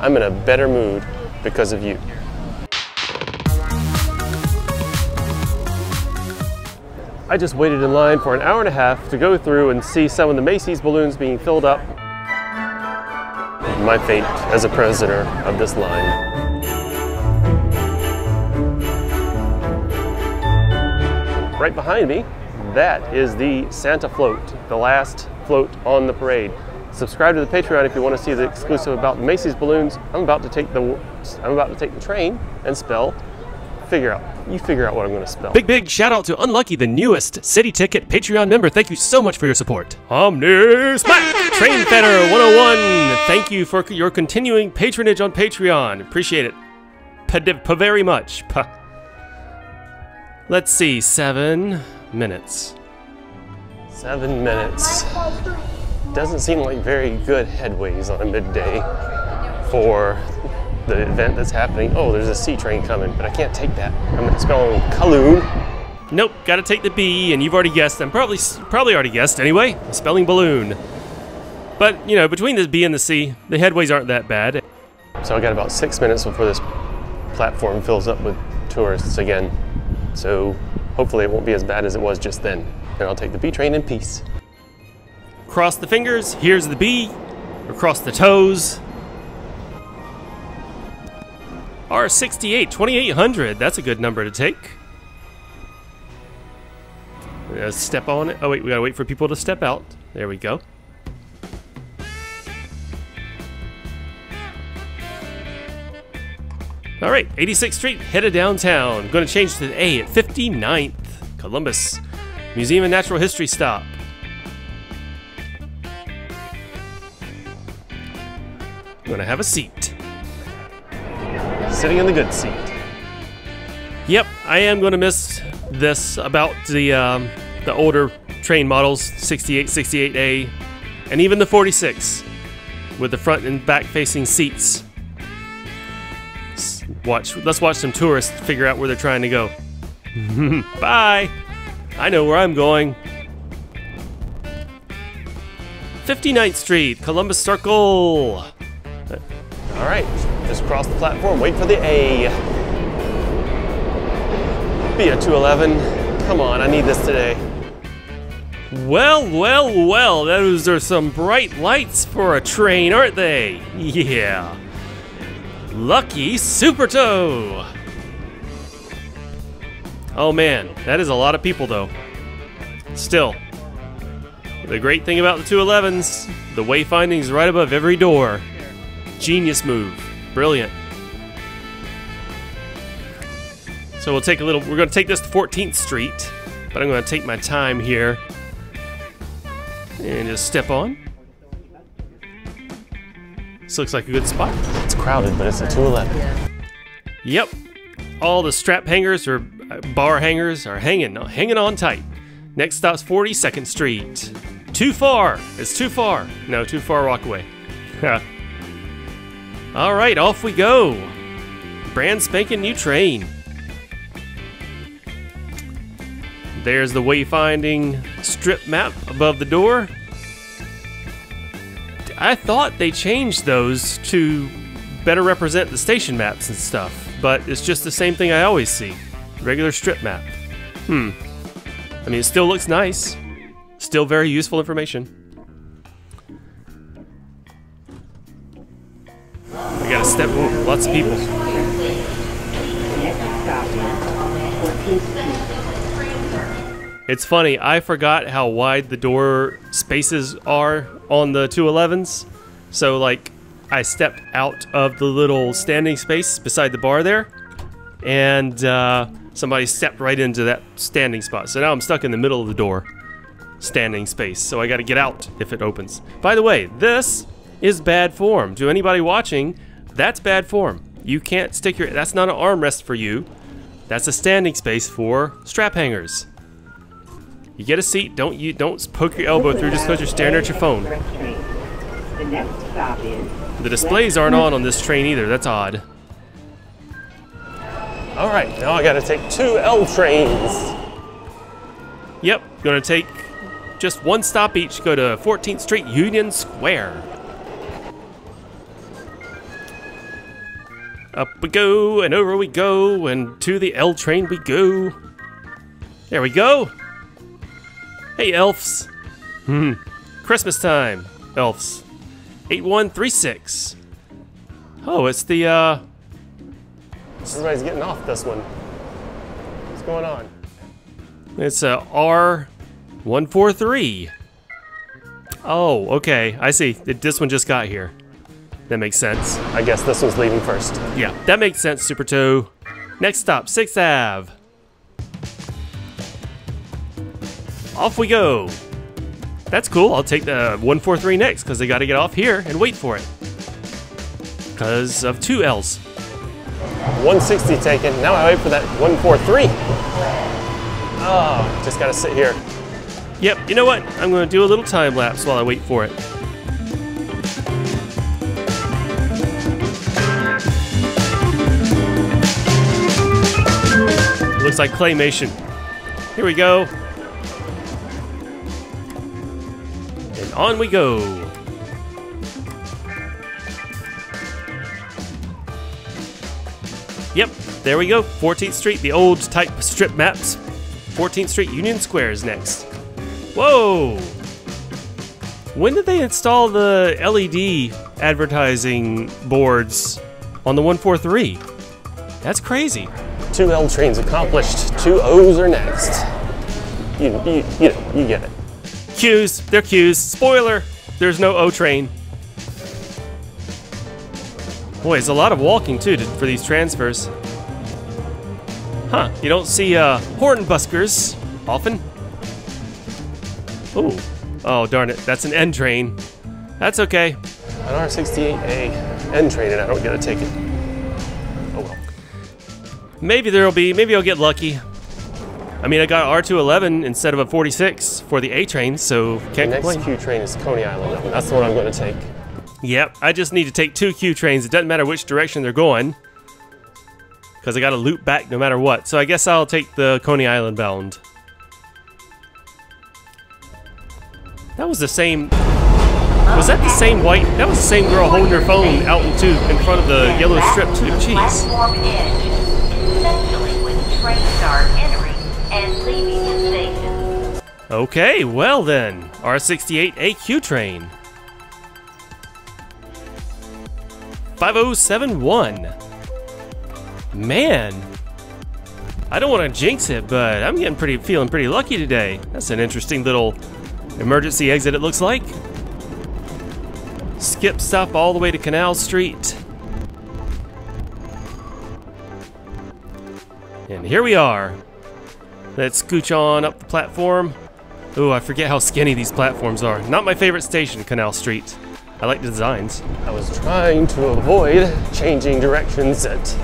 I'm in a better mood because of you. I just waited in line for an hour and a half to go through and see some of the Macy's balloons being filled up. My fate as a prisoner of this line. Right behind me, that is the Santa float, the last float on the parade. Subscribe to the Patreon if you want to see the exclusive about Macy's balloons. I'm about to take the I'm about to take the train and spell figure out. You figure out what I'm going to spell. Big, big shout out to Unlucky, the newest City Ticket Patreon member. Thank you so much for your support. Omni Smack! Train Fetter 101. Thank you for your continuing patronage on Patreon. Appreciate it. Pa, pa very much. Pa. Let's see, seven minutes. Seven minutes. Doesn't seem like very good headways on a midday for the event that's happening. Oh, there's a C train coming, but I can't take that. I'm gonna spell Kaloon. Nope, gotta take the B, and you've already guessed. I'm probably probably already guessed anyway. Spelling balloon. But you know, between the B and the C, the headways aren't that bad. So I got about six minutes before this platform fills up with tourists again. So hopefully it won't be as bad as it was just then. And I'll take the B train in peace. Cross the fingers. Here's the B. Across the toes. R68, 2800. That's a good number to take. Let's step on it. Oh, wait, we gotta wait for people to step out. There we go. All right, 86th Street, headed downtown. To change to the A at 59th, Columbus. Museum of Natural History stop. Going to have a seat sitting in the good seat. Yep, I am going to miss this about the um, the older train models, 68, 68A, and even the 46, with the front and back facing seats. Watch, let's watch some tourists figure out where they're trying to go. Bye. I know where I'm going. 59th Street, Columbus Circle. All right, just cross the platform, wait for the A. Be a 211. Come on, I need this today. Well, well, well, those are some bright lights for a train, aren't they? Yeah. Lucky Super Toe. Oh man, that is a lot of people though. Still, the great thing about the 211s, the wayfinding's right above every door. Genius move. Brilliant. So we'll take a little, we're going to take this to 14th Street, but I'm going to take my time here and just step on. This looks like a good spot. It's crowded, but it's a 211. Yep. All the strap hangers or uh, bar hangers are hanging, hanging on tight. Next stop's 42nd Street. Too far. It's too far. No, too far. Walk away. All right, off we go. Brand spanking new train. There's the wayfinding strip map above the door. I thought they changed those to better represent the station maps and stuff, but it's just the same thing I always see. Regular strip map. Hmm. I mean, it still looks nice. Still very useful information. Step. Lots of people. It's funny, I forgot how wide the door spaces are on the 211s. So, like, I stepped out of the little standing space beside the bar there, and uh, somebody stepped right into that standing spot. So now I'm stuck in the middle of the door, standing space. So I gotta get out if it opens. By the way, this is bad form. To anybody watching, that's bad form. You can't stick your, that's not an armrest for you. That's a standing space for strap hangers. You get a seat, don't you don't poke your elbow through just because you're staring at your phone. The displays aren't on on this train either, that's odd. All right, now I gotta take two L trains. Yep, gonna take just one stop each, go to 14th Street Union Square. Up we go, and over we go, and to the L train we go. There we go. Hey, elves. Hmm. Christmas time, elves. 8136. Oh, it's the, uh, Everybody's getting off this one. What's going on? it's a R143. Oh, okay. I see. This one just got here. That makes sense. I guess this one's leaving first. Yeah, that makes sense, Super Toe. Next stop, 6th Ave. Off we go. That's cool. I'll take the 143 next because they got to get off here and wait for it. Because of two L's. 160 taken. Now I wait for that 143. Oh, ah, just gotta sit here. Yep, you know what? I'm going to do a little time lapse while I wait for it. Looks like claymation. Here we go. And on we go. Yep, there we go. 14th Street, the old type strip maps. 14th Street Union Square is next. Whoa! When did they install the LED advertising boards on the 143? That's crazy. Two L trains accomplished. Two O's are next. You, you, you know, you get it. Q's, they're Q's. Spoiler, there's no O train. Boy, it's a lot of walking too to, for these transfers. Huh, you don't see uh, horn buskers often. Oh, oh darn it, that's an N train. That's okay. An R68A N train and I don't get a ticket. Maybe there'll be, maybe I'll get lucky. I mean, I got R211 instead of a 46 for the A train, so can't next complain. Q train is Coney Island. That's the one I'm going to take. Yep, I just need to take two Q trains. It doesn't matter which direction they're going. Because I got to loop back no matter what. So I guess I'll take the Coney Island bound. That was the same. Was that the same white? That was the same girl holding her phone out into in front of the yellow strip. Jeez. Platform edge, essentially when trains are entering and leaving the station. Okay, well then, R68 AQ train. 5071. Man, I don't want to jinx it, but I'm getting pretty, feeling pretty lucky today. That's an interesting little emergency exit. It looks like. Skip stop all the way to Canal Street. And here we are. Let's scooch on up the platform. Ooh, I forget how skinny these platforms are. Not my favorite station, Canal Street. I like the designs. I was trying to avoid changing directions at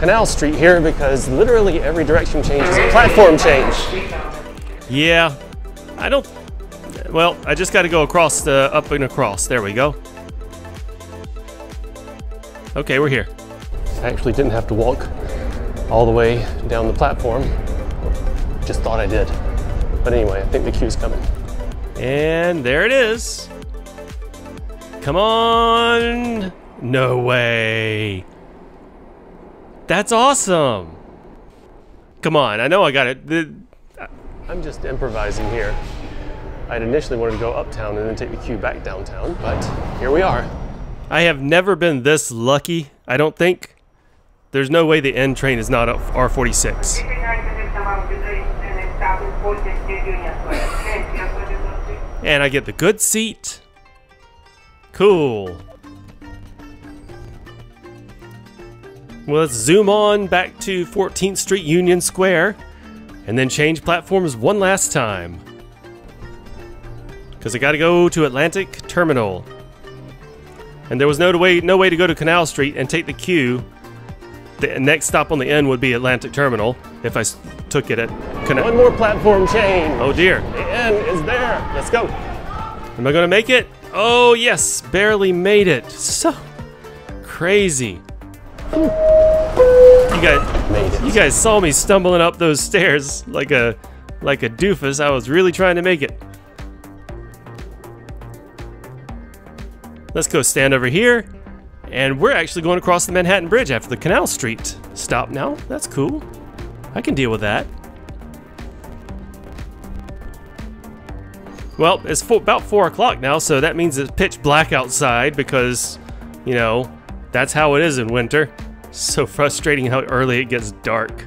Canal Street here because literally every direction change is a platform change. Yeah, I don't. Well, I just got to go across the up and across. There we go. Okay, we're here. I actually didn't have to walk all the way down the platform. Just thought I did. But anyway, I think the Q's coming. And there it is. Come on. No way. That's awesome. Come on, I know I got it. The, I'm just improvising here. I'd initially wanted to go uptown and then take the queue back downtown, but here we are. I have never been this lucky, I don't think. There's no way the N train is not a R46. And I get the good seat. Cool. Well, let's zoom on back to 14th Street Union Square and then change platforms one last time. Because I gotta go to Atlantic Terminal. And there was no way, no way to go to Canal Street and take the Q. The next stop on the N would be Atlantic Terminal if I took it at Canal. One more platform change. Oh dear. The N is there. Let's go. Am I gonna make it? Oh yes, barely made it. So crazy. You guys, you guys saw me stumbling up those stairs like a, like a doofus. I was really trying to make it. Let's go stand over here, And we're actually going across the Manhattan Bridge after the Canal Street stop now. That's cool. I can deal with that. Well, it's fo about 4 o'clock now, so that means it's pitch black outside because, you know, that's how it is in winter. So frustrating how early it gets dark.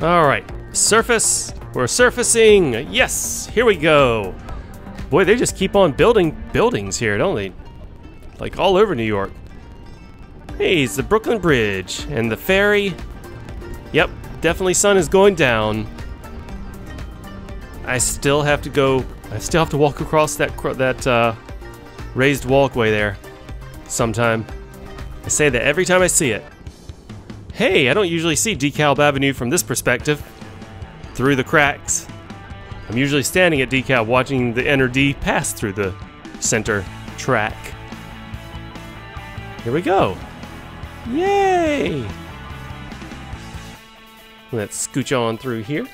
Alright, surface. We're surfacing. Yes, here we go. Boy, they just keep on building buildings here, don't they? Like all over New York. Hey, it's the Brooklyn Bridge and the ferry. Yep, definitely sun is going down. I still have to go. I still have to walk across that that uh, raised walkway there. Sometime. I say that every time I see it. Hey, I don't usually see DeKalb Avenue from this perspective. Through the cracks. I'm usually standing at DeKalb watching the NRD pass through the center track. Here we go. Yay! Let's scooch on through here.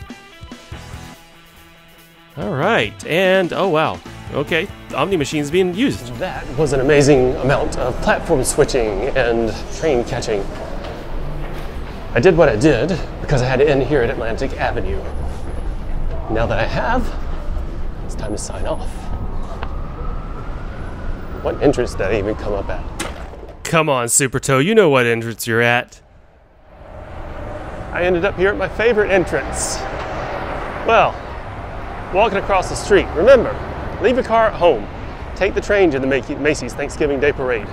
All right, and oh wow. Okay, OMNY Machine's being used. That was an amazing amount of platform switching and train catching. I did what I did because I had to end here at Atlantic Avenue. Now that I have, it's time to sign off. What entrance did I even come up at? Come on, Super Toe, you know what entrance you're at. I ended up here at my favorite entrance. Well, walking across the street. Remember, leave your car at home. Take the train to the Macy's Thanksgiving Day Parade.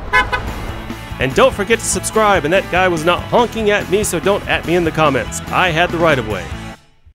And don't forget to subscribe, and that guy was not honking at me, so don't at me in the comments. I had the right of way.